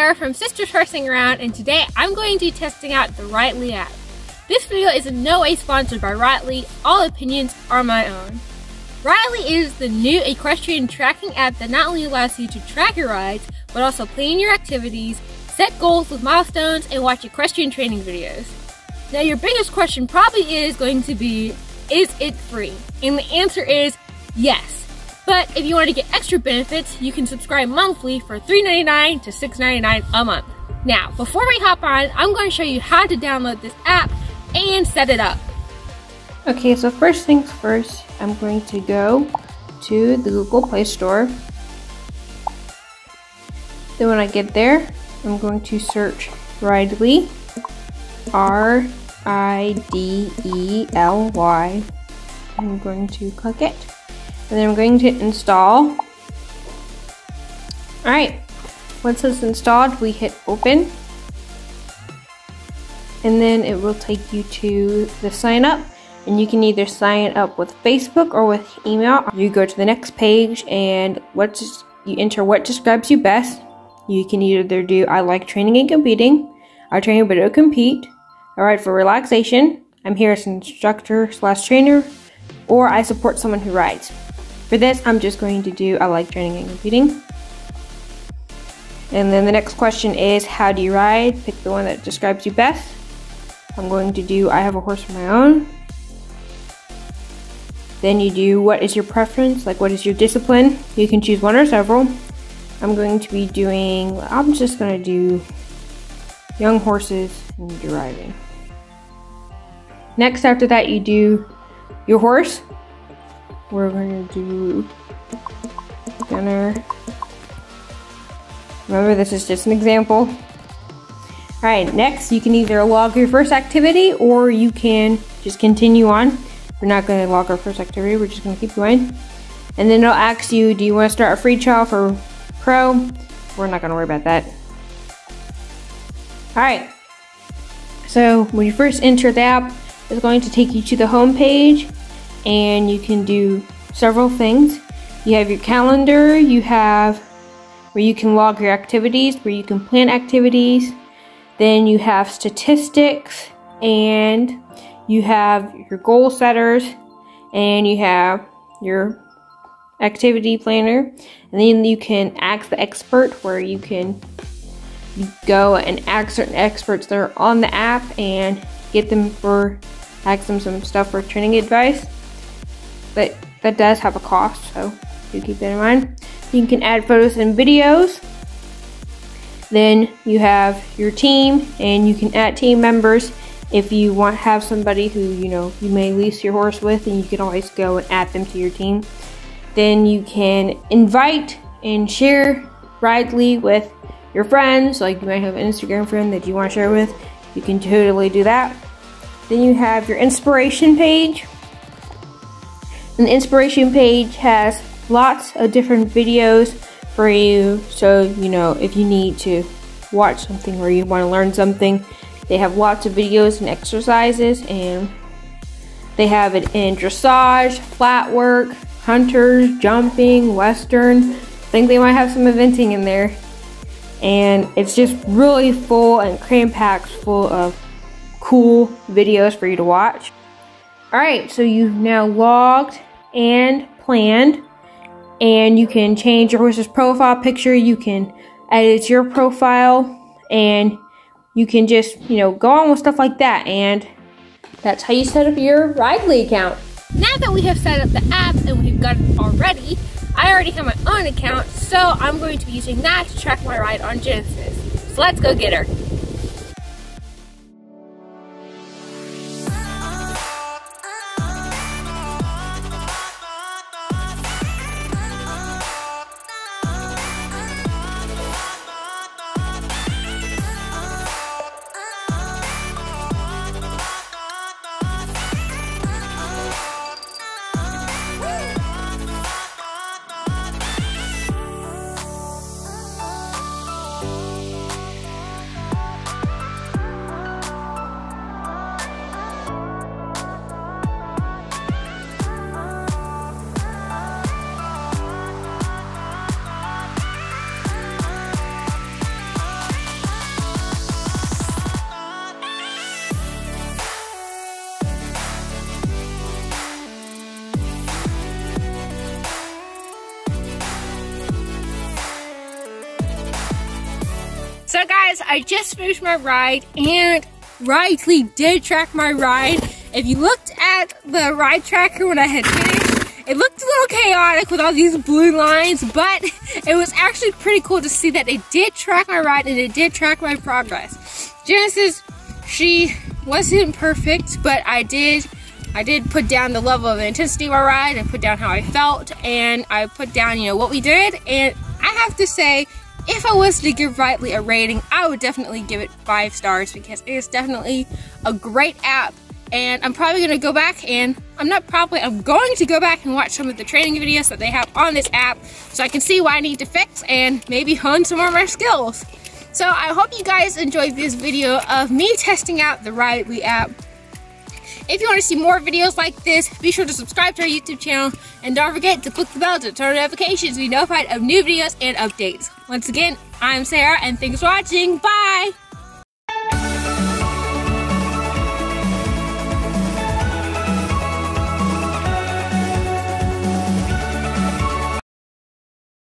Sarah from Sisters Horsing Around and today I'm going to be testing out the Ridely app. This video is in no way sponsored by Ridely, all opinions are my own. Ridely is the new equestrian tracking app that not only allows you to track your rides, but also plan your activities, set goals with milestones, and watch equestrian training videos. Now your biggest question probably is going to be, is it free? And the answer is yes. But if you want to get extra benefits, you can subscribe monthly for $3.99 to $6.99 a month. Now, before we hop on, I'm going to show you how to download this app and set it up. Okay, so first things first, I'm going to go to the Google Play Store. Then when I get there, I'm going to search Ridely, R-I-D-E-L-Y. I'm going to click it and then I'm going to install. Alright, once it's installed, we hit open. And then it will take you to the sign up. And you can either sign up with Facebook or with email. You go to the next page and what you enter what describes you best. You can either do I like training and competing, I train but don't compete, I ride for relaxation, I'm here as an instructor slash trainer, or I support someone who rides. For this, I'm just going to do I like training and competing. And then the next question is how do you ride? Pick the one that describes you best. I'm going to do I have a horse of my own. Then you do what is your preference, like what is your discipline. You can choose one or several. I'm going to be doing, I'm just going to do young horses and driving. Next after that you do your horse we're going to do dinner. Remember, this is just an example. All right, next you can either log your first activity or you can just continue on. We're not going to log our first activity, we're just going to keep going. And then it'll ask you, do you want to start a free trial for Pro? We're not going to worry about that. All right, so when you first enter the app, it's going to take you to the home page and you can do several things. You have your calendar, you have where you can log your activities, where you can plan activities. Then you have statistics and you have your goal setters and you have your activity planner. And then you can ask the expert where you can go and ask certain experts that are on the app and get them for ask them some stuff for training advice but that does have a cost, so do keep that in mind. You can add photos and videos. Then you have your team, and you can add team members if you want have somebody who you know you may lease your horse with, and you can always go and add them to your team. Then you can invite and share Ridely with your friends, like you might have an Instagram friend that you want to share with. You can totally do that. Then you have your inspiration page, an inspiration page has lots of different videos for you. So, you know, if you need to watch something or you want to learn something, they have lots of videos and exercises and they have it in dressage, flat work, hunters, jumping, western. I think they might have some eventing in there. And it's just really full and cram packed full of cool videos for you to watch. Alright, so you've now logged and planned. And you can change your horse's profile picture. You can edit your profile and you can just, you know, go on with stuff like that. And that's how you set up your Ridely account. Now that we have set up the app and we've got it already, I already have my own account, so I'm going to be using that to track my ride on Genesis. So let's go get her. Guys, I just finished my ride and Ridely did track my ride. If you looked at the ride tracker when I had finished, it looked a little chaotic with all these blue lines, but it was actually pretty cool to see that it did track my ride and it did track my progress. Genesis, she wasn't perfect, but I did I did put down the level of intensity of our ride, I put down how I felt, and I put down, you know, what we did, and I have to say, if I was to give Ridely a rating, I would definitely give it five stars because it is definitely a great app. And I'm probably gonna go back and I'm not probably, I'm going to go back and watch some of the training videos that they have on this app so I can see what I need to fix and maybe hone some more of my skills. So I hope you guys enjoyed this video of me testing out the Ridely app. If you want to see more videos like this, be sure to subscribe to our YouTube channel and don't forget to click the bell to turn on notifications to be notified of new videos and updates. Once again, I'm Sarah and thanks for watching. Bye!